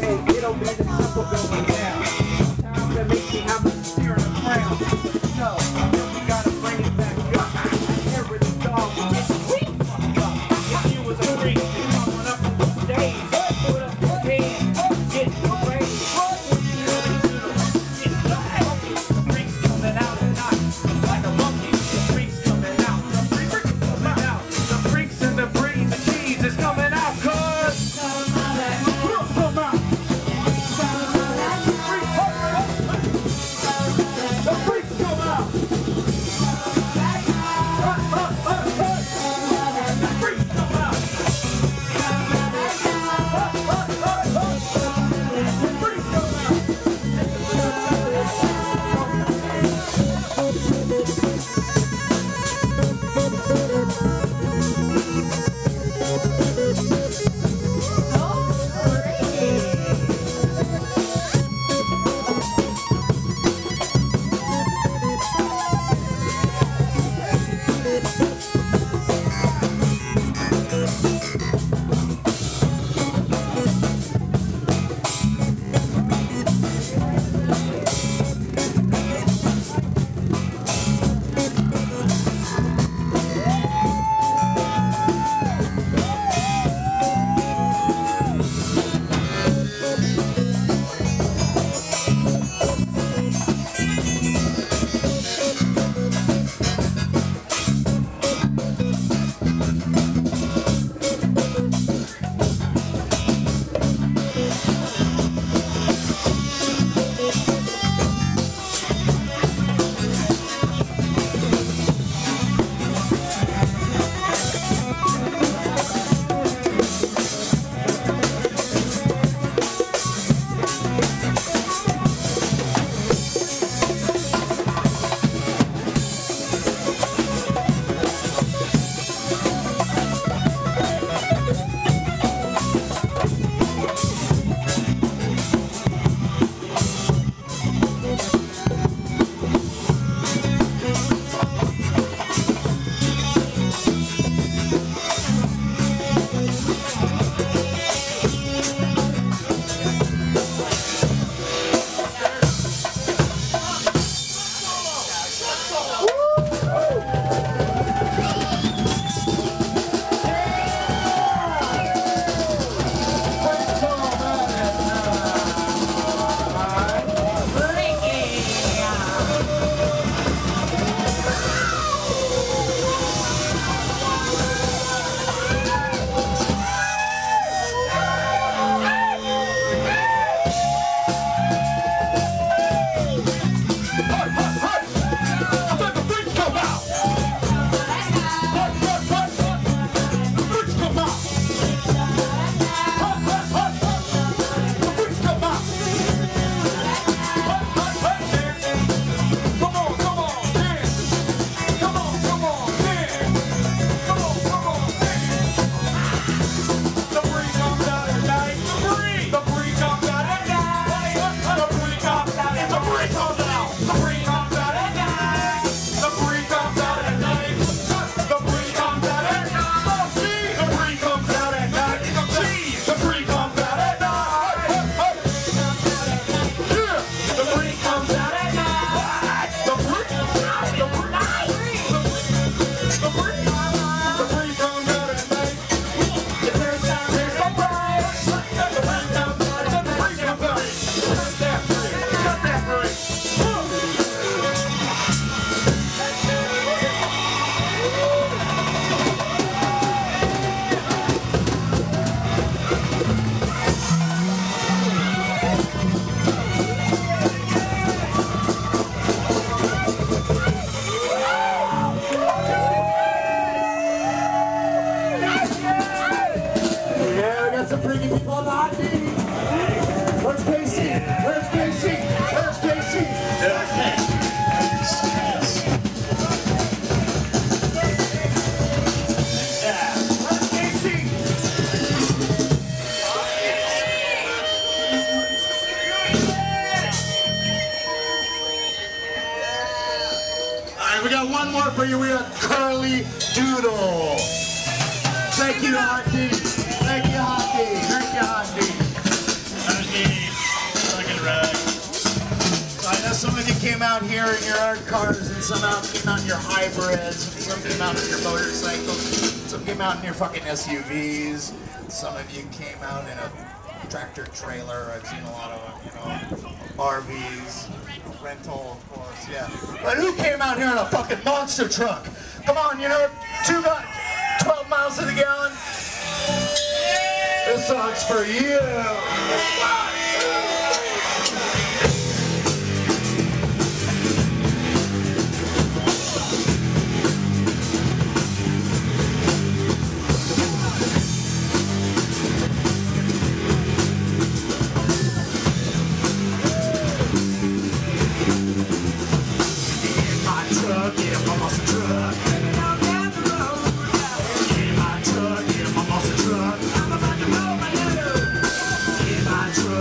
It'll be the going down. Time to make me have a serum crown. No. Curly Doodle. Thank you, Hockey. Thank you, Hockey. Thank you, Hockey. I know some of you came out here in your art cars and some out came out in your hybrids, some came out in your motorcycles, some came out in your fucking SUVs, some of you came out in a tractor trailer. I've seen a lot of them, you know. RVs, rental, of course, yeah. But who came out here in a fucking monster truck? Come on, you know, two got 12 miles to the gallon. This song's for you.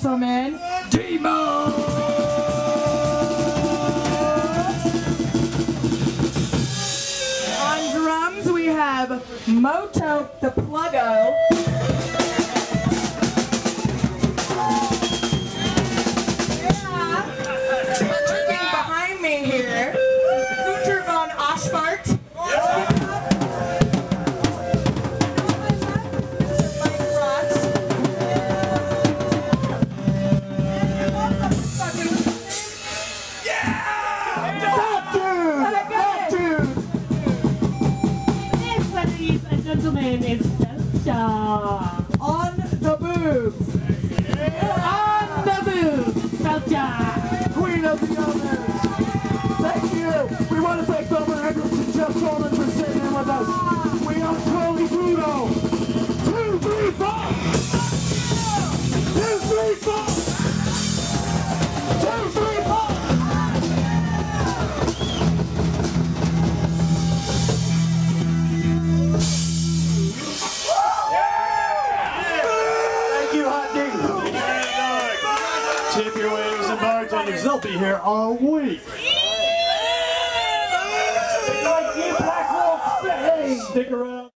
gentlemen, have Moto the Pluggo, Tip your waiters and bartenders, they'll be here all week. Yeah. Stick around.